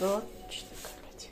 Было точно кормить.